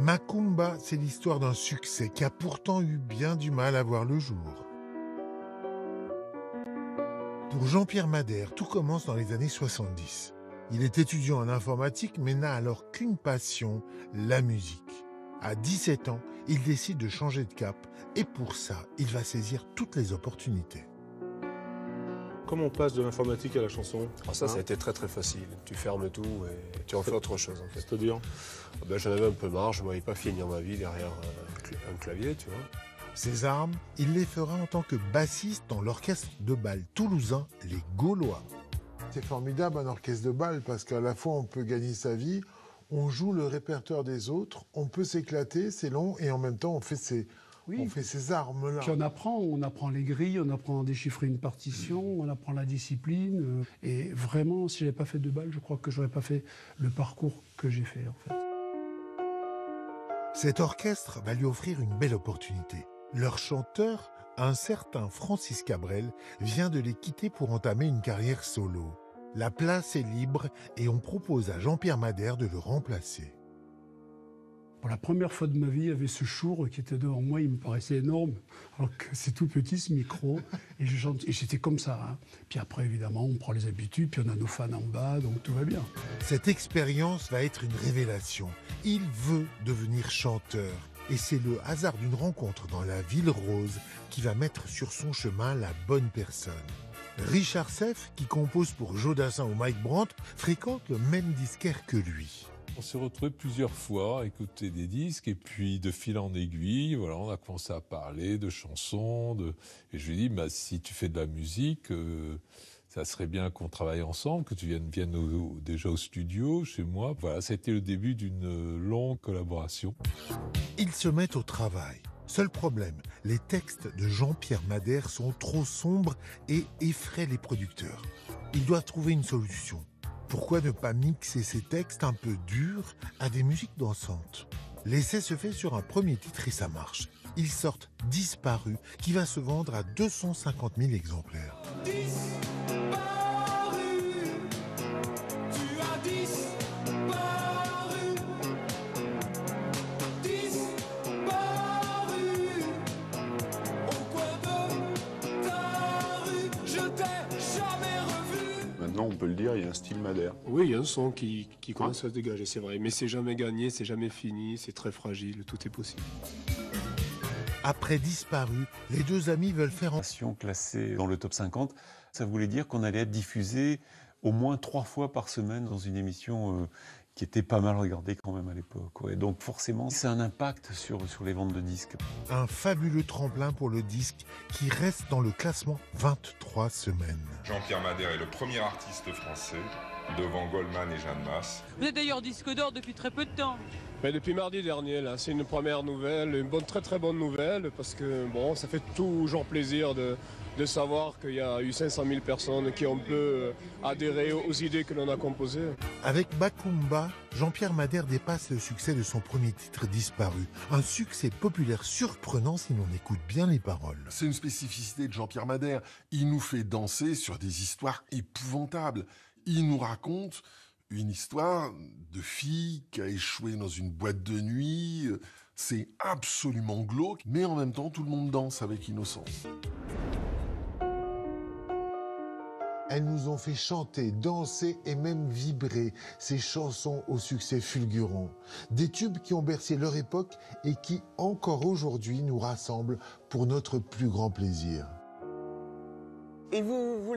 Macumba, c'est l'histoire d'un succès qui a pourtant eu bien du mal à voir le jour. Pour Jean-Pierre Madère, tout commence dans les années 70. Il est étudiant en informatique mais n'a alors qu'une passion, la musique. À 17 ans, il décide de changer de cap et pour ça, il va saisir toutes les opportunités. Comment on passe de l'informatique à la chanson Ah, ça, ça a Hein été très très facile. Tu fermes tout et tu en fais autre chose en fait. C'est-à-dire Ah ben, J'en avais un peu marre, je ne voyais pas finir ma vie derrière un, cl- un clavier, tu vois. Ses armes, il les fera en tant que bassiste dans l'orchestre de bal toulousain Les Gaulois. C'est formidable un orchestre de bal parce qu'à la fois on peut gagner sa vie, on joue le répertoire des autres, on peut s'éclater, c'est long et en même temps on fait ses, Oui. on fait ses armes là. Puis on apprend, on apprend les grilles, on apprend à déchiffrer une partition, on apprend la discipline. euh, Et vraiment, si j'avais pas fait de balle, je crois que j'aurais pas fait le parcours que j'ai fait en fait. Cet orchestre va lui offrir une belle opportunité. Leur chanteur, un certain Francis Cabrel, vient de les quitter pour entamer une carrière solo. La place est libre et on propose à Jean-Pierre Madère de le remplacer. Pour la première fois de ma vie, il y avait ce chour qui était devant moi, il me paraissait énorme, alors que c'est tout petit ce micro, et j'étais comme ça. hein. Puis après, évidemment, on prend les habitudes, puis on a nos fans en bas, donc tout va bien. Cette expérience va être une révélation. Il veut devenir chanteur. Et c'est le hasard d'une rencontre dans la ville rose qui va mettre sur son chemin la bonne personne. Richard Seff, qui compose pour Jodassin ou Mike Brandt, fréquente le même disquaire que lui. On s'est retrouvés plusieurs fois à écouter des disques et puis de fil en aiguille, voilà, on a commencé à parler de chansons, de... et je lui ai dit, bah, si tu fais de la musique, euh, ça serait bien qu'on travaille ensemble, que tu viennes, au- déjà au studio, chez moi. Voilà, été le début d'une euh, longue collaboration. Ils se mettent au travail. Seul problème, les textes de Jean-Pierre Madère sont trop sombres et effraient les producteurs. Ils doivent trouver une solution. Pourquoi ne pas mixer ces textes un peu durs à des musiques dansantes? L'essai se fait sur un premier titre et ça marche. Ils sortent Disparu, qui va se vendre à 250 000 exemplaires. Peut le dire, il y a un style Madère. Oui, il y a un son qui, qui commence à se dégager, c'est vrai. Mais c'est jamais gagné, c'est jamais fini, c'est très fragile, tout est possible. Après Disparu, les deux amis veulent faire en classée dans le top 50, ça voulait dire qu'on allait être diffusé au moins trois fois par semaine dans une émission euh, qui était pas mal regardée quand même à l'époque. ouais. Donc forcément, c'est un impact sur, sur les ventes de disques. un fabuleux tremplin pour le disque qui reste dans le classement 23 semaines. Jean-Pierre Madère est le premier artiste français devant Goldman et Jeanne Masse. Vous êtes d'ailleurs disque d'or depuis très peu de temps. Mais depuis mardi dernier, là, c'est une première nouvelle, une bonne, très très bonne nouvelle, parce que bon, ça fait toujours plaisir de, de savoir qu'il y a eu 500 000 personnes qui ont peu euh, adhéré aux idées que l'on a composées. Avec Bakumba, Jean-Pierre Madère dépasse le succès de son premier titre disparu. Un succès populaire surprenant si l'on écoute bien les paroles. C'est une spécificité de Jean-Pierre Madère. Il nous fait danser sur des histoires épouvantables. Il nous raconte une histoire de fille qui a échoué dans une boîte de nuit. C'est absolument glauque, mais en même temps, tout le monde danse avec innocence. Elles nous ont fait chanter, danser et même vibrer ces chansons au succès fulgurant. Des tubes qui ont bercé leur époque et qui encore aujourd'hui nous rassemblent pour notre plus grand plaisir. Et vous, vous